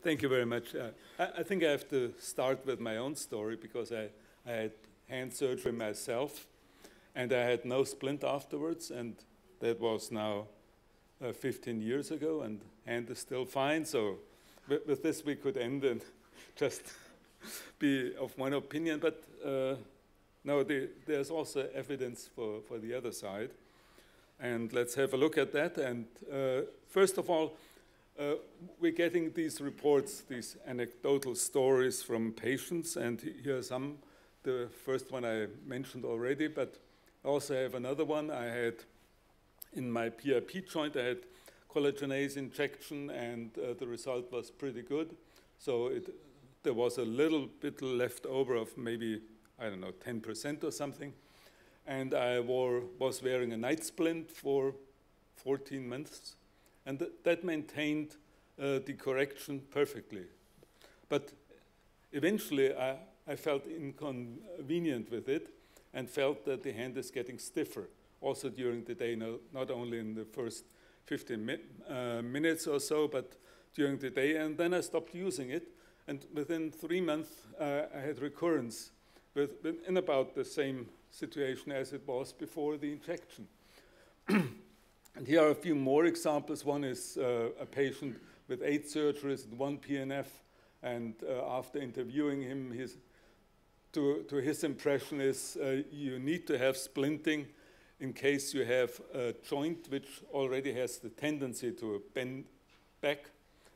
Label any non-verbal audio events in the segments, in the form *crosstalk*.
Thank you very much. Uh, I, I, think I have to start with my own story because I, I had hand surgery myself and I had no splint afterwards and that was now uh, 15 years ago and hand is still fine. So with, with this we could end and *laughs* just *laughs* be of one opinion. But uh, no, the, there's also evidence for, for the other side. And let's have a look at that. And uh, first of all, uh, we're getting these reports, these anecdotal stories from patients, and here are some. The first one I mentioned already, but I also have another one. I had in my PIP joint, I had collagenase injection, and uh, the result was pretty good. So it, there was a little bit left over of maybe, I don't know, 10% or something. And I wore, was wearing a night splint for 14 months and th that maintained uh, the correction perfectly. But eventually, I, I felt inconvenient with it and felt that the hand is getting stiffer, also during the day, no, not only in the first 15 mi uh, minutes or so, but during the day. And then I stopped using it. And within three months, uh, I had recurrence with, in about the same situation as it was before the injection. *clears throat* And here are a few more examples. One is uh, a patient with eight surgeries and one PNF, and uh, after interviewing him, his, to, to his impression is uh, you need to have splinting in case you have a joint which already has the tendency to bend back.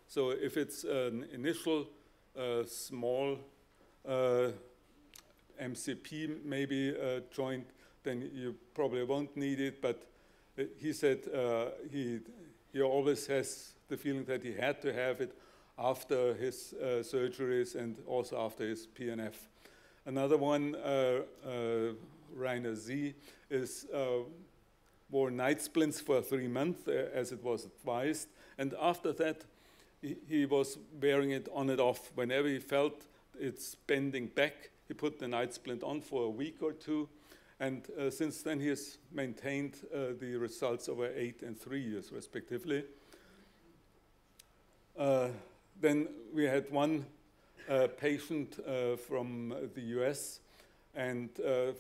So if it's an initial uh, small uh, MCP maybe uh, joint, then you probably won't need it, but he said uh, he, he always has the feeling that he had to have it after his uh, surgeries and also after his PNF. Another one, uh, uh, Rainer Z, is uh, wore night splints for three months uh, as it was advised. And after that, he, he was wearing it on and off. Whenever he felt it's bending back, he put the night splint on for a week or two and uh, since then, he has maintained uh, the results over eight and three years, respectively. Uh, then we had one uh, patient uh, from the US, and uh,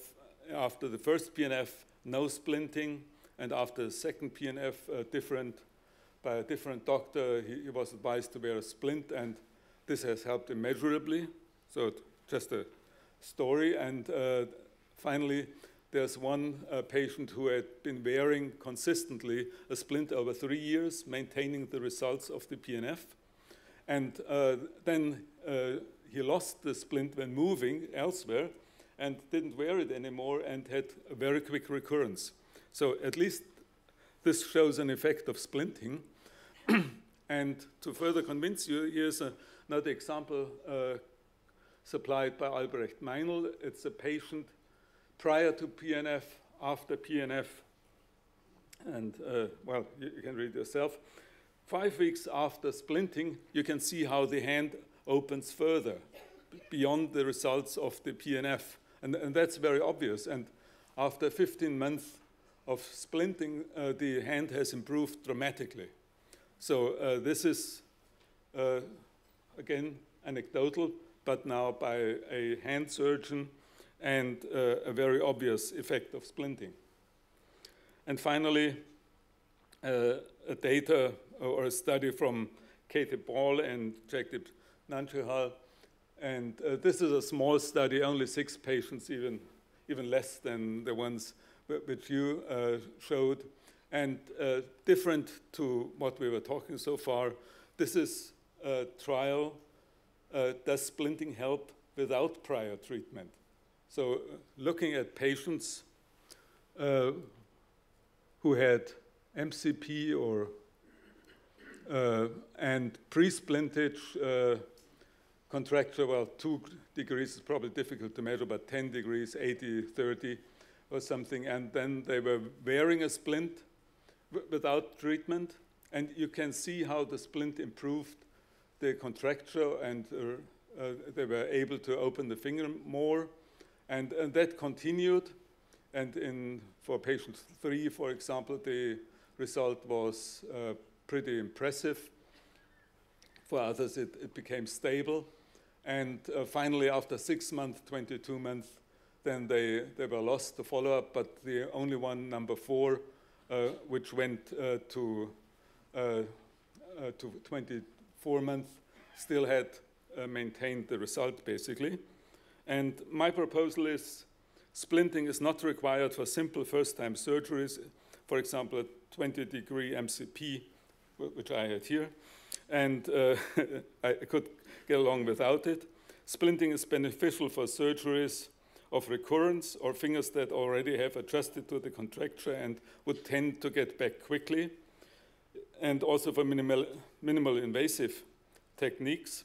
after the first PNF, no splinting, and after the second PNF, different, by a different doctor, he, he, was advised to wear a splint, and this has helped immeasurably. So just a story, and finally, there's one uh, patient who had been wearing consistently a splint over three years, maintaining the results of the PNF. And uh, then uh, he lost the splint when moving elsewhere and didn't wear it anymore and had a very quick recurrence. So at least this shows an effect of splinting. *clears throat* and to further convince you, here's a, another example uh, supplied by Albrecht Meinel. It's a patient prior to PNF, after PNF, and uh, well, you, you, can read yourself. Five weeks after splinting, you can see how the hand opens further beyond the results of the PNF. And, and that's very obvious. And after 15 months of splinting, uh, the hand has improved dramatically. So uh, this is, uh, again, anecdotal, but now by a hand surgeon and uh, a very obvious effect of splinting. And finally, uh, a data or a study from Katie Ball and Jagdeep Nanchahal. And uh, this is a small study, only six patients, even, even less than the ones which you uh, showed. And uh, different to what we were talking so far, this is a trial, uh, does splinting help without prior treatment? So uh, looking at patients uh, who had MCP or uh, and pre-splintage uh, contracture, well, two degrees is probably difficult to measure, but 10 degrees, 80, 30 or something, and then they were wearing a splint without treatment, and you can see how the splint improved the contracture and uh, uh, they were able to open the finger more and, and that continued. And in, for patient three, for example, the result was uh, pretty impressive. For others, it, it became stable. And uh, finally, after six months, 22 months, then they, they were lost to follow up. But the only one, number four, uh, which went uh, to, uh, uh, to 24 months, still had maintained the result, basically. And my proposal is splinting is not required for simple first-time surgeries, for example, a 20 degree MCP, which I had here, and uh, *laughs* I could get along without it. Splinting is beneficial for surgeries of recurrence or fingers that already have adjusted to the contracture and would tend to get back quickly, and also for minimal, minimal invasive techniques.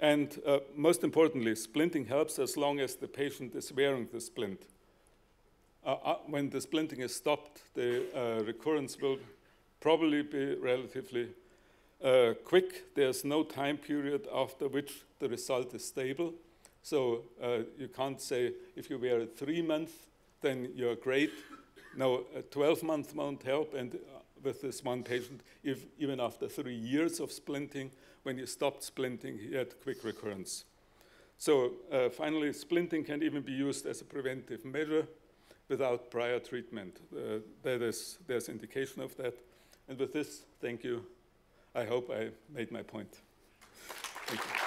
And uh, most importantly, splinting helps as long as the patient is wearing the splint. Uh, uh, when the splinting is stopped, the uh, recurrence will probably be relatively uh, quick. There's no time period after which the result is stable. So you can't say if you wear it three months, then you're great. No, 12 months won't help. And with this one patient, if, even after three years of splinting, when he stopped splinting, he had quick recurrence. So uh, finally, splinting can even be used as a preventive measure without prior treatment. Uh, that is, there's indication of that. And with this, thank you. I hope I made my point. Thank you.